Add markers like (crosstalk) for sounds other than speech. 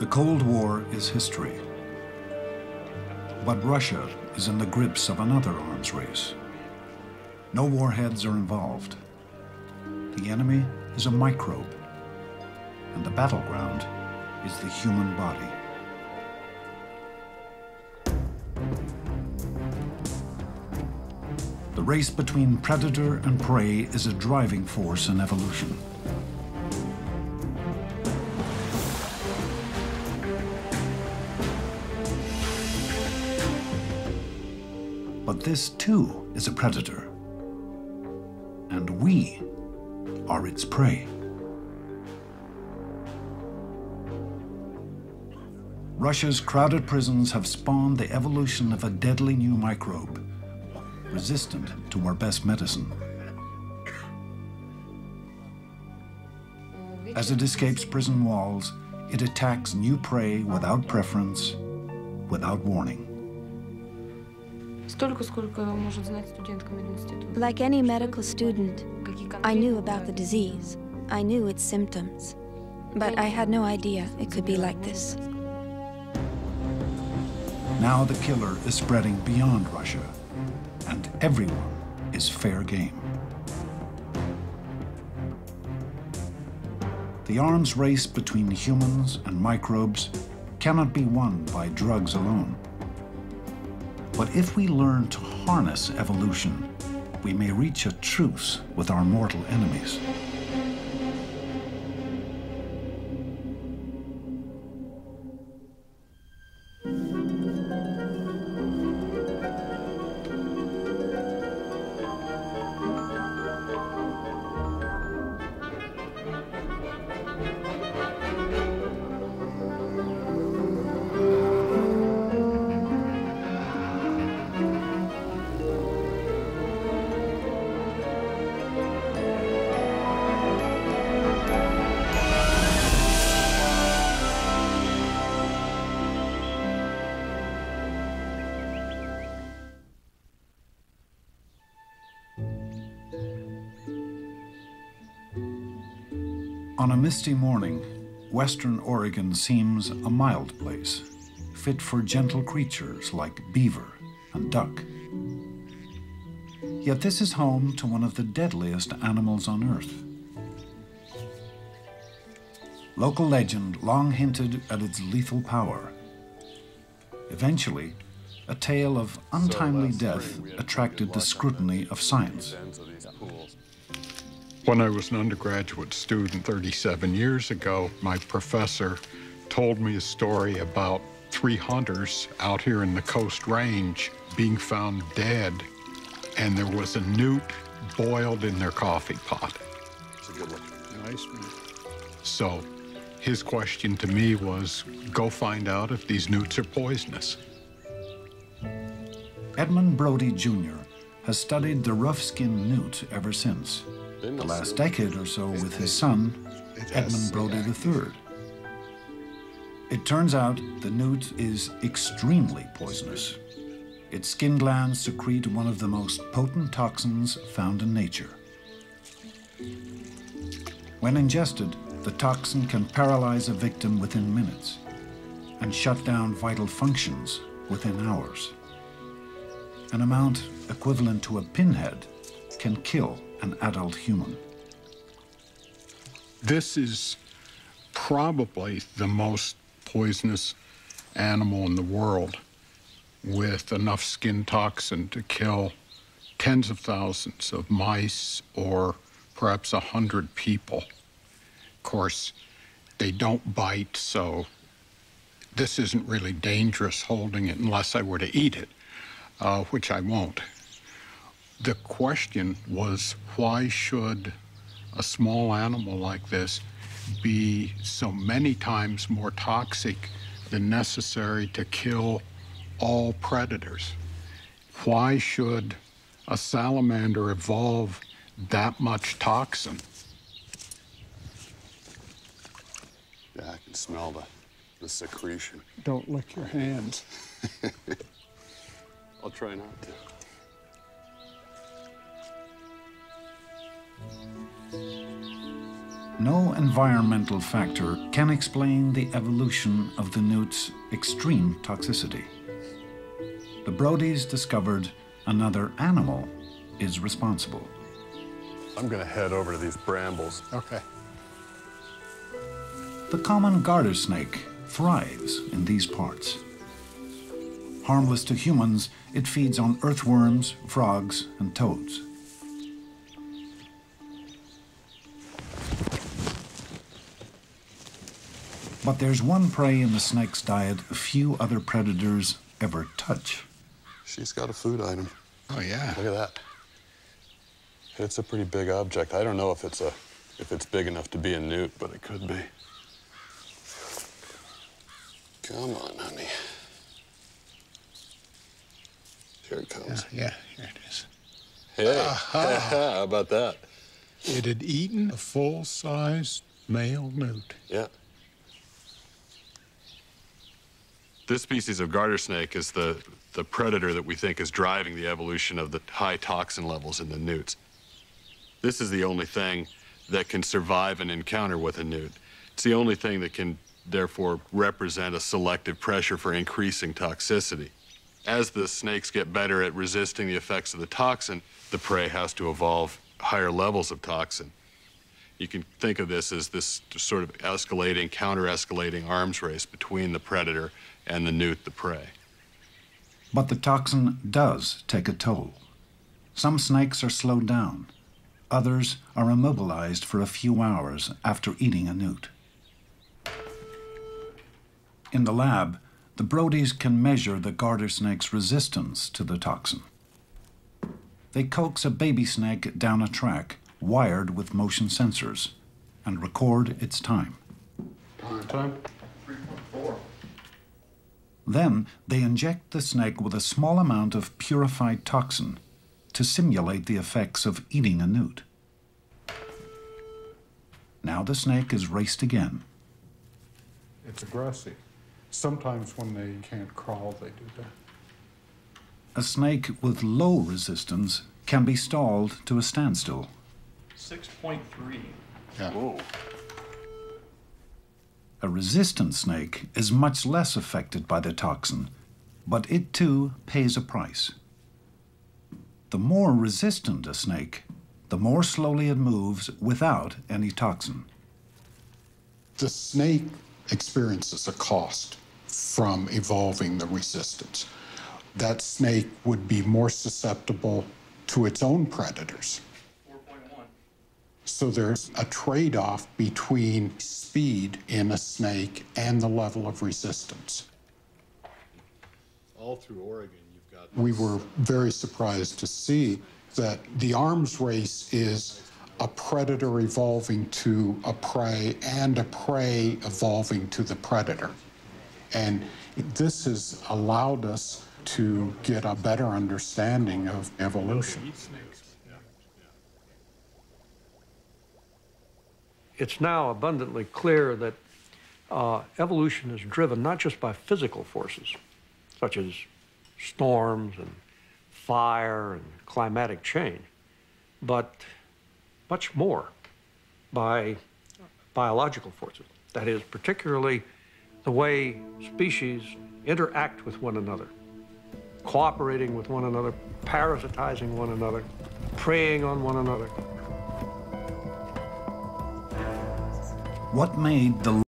The Cold War is history. But Russia is in the grips of another arms race. No warheads are involved. The enemy is a microbe, and the battleground is the human body. The race between predator and prey is a driving force in evolution. But this too is a predator. And we are its prey. Russia's crowded prisons have spawned the evolution of a deadly new microbe, resistant to our best medicine. As it escapes prison walls, it attacks new prey without preference, without warning. Like any medical student, I knew about the disease. I knew its symptoms. But I had no idea it could be like this. Now the killer is spreading beyond Russia, and everyone is fair game. The arms race between humans and microbes cannot be won by drugs alone. But if we learn to harness evolution, we may reach a truce with our mortal enemies. On a misty morning, western Oregon seems a mild place, fit for gentle creatures like beaver and duck. Yet this is home to one of the deadliest animals on Earth. Local legend long hinted at its lethal power. Eventually, a tale of untimely death attracted the scrutiny of science. When I was an undergraduate student 37 years ago, my professor told me a story about three hunters out here in the Coast Range being found dead, and there was a newt boiled in their coffee pot. It's a good one. Nice So his question to me was, go find out if these newts are poisonous. Edmund Brodie Jr. has studied the rough-skinned newt ever since the last decade or so with his son, Edmund Brodie III. It turns out the newt is extremely poisonous. Its skin glands secrete one of the most potent toxins found in nature. When ingested, the toxin can paralyze a victim within minutes and shut down vital functions within hours. An amount equivalent to a pinhead can kill an adult human. This is probably the most poisonous animal in the world with enough skin toxin to kill tens of thousands of mice or perhaps a hundred people. Of course, they don't bite, so this isn't really dangerous holding it unless I were to eat it, uh, which I won't. The question was why should a small animal like this be so many times more toxic than necessary to kill all predators? Why should a salamander evolve that much toxin? Yeah, I can smell the, the secretion. Don't lick your hands. (laughs) I'll try not to. No environmental factor can explain the evolution of the newt's extreme toxicity. The Brodies discovered another animal is responsible. I'm gonna head over to these brambles. Okay. The common garter snake thrives in these parts. Harmless to humans, it feeds on earthworms, frogs, and toads. But there's one prey in the snake's diet few other predators ever touch. She's got a food item. Oh, yeah. Look at that. It's a pretty big object. I don't know if it's a if it's big enough to be a newt, but it could be. Come on, honey. Here it comes. Yeah, yeah, here it is. Hey, how about that? It had eaten a full-sized male newt. Yeah. This species of garter snake is the, the predator that we think is driving the evolution of the high toxin levels in the newts. This is the only thing that can survive an encounter with a newt. It's the only thing that can therefore represent a selective pressure for increasing toxicity. As the snakes get better at resisting the effects of the toxin, the prey has to evolve higher levels of toxin. You can think of this as this sort of escalating, counter-escalating arms race between the predator and the newt, the prey. But the toxin does take a toll. Some snakes are slowed down. Others are immobilized for a few hours after eating a newt. In the lab, the Brodies can measure the garter snake's resistance to the toxin. They coax a baby snake down a track wired with motion sensors and record its time. Time? Then they inject the snake with a small amount of purified toxin to simulate the effects of eating a newt. Now the snake is raced again. It's aggressive. Sometimes when they can't crawl, they do that. A snake with low resistance can be stalled to a standstill. 6.3. Yeah. Whoa. A resistant snake is much less affected by the toxin, but it too pays a price. The more resistant a snake, the more slowly it moves without any toxin. The snake experiences a cost from evolving the resistance. That snake would be more susceptible to its own predators. 4.1. So there's a trade off between speed in a snake and the level of resistance. All through Oregon, you've got. We were very surprised to see that the arms race is a predator evolving to a prey and a prey evolving to the predator. And this has allowed us to get a better understanding of evolution. It's now abundantly clear that uh, evolution is driven not just by physical forces, such as storms and fire and climatic change, but much more by biological forces. That is, particularly the way species interact with one another, cooperating with one another, parasitizing one another, preying on one another. What made the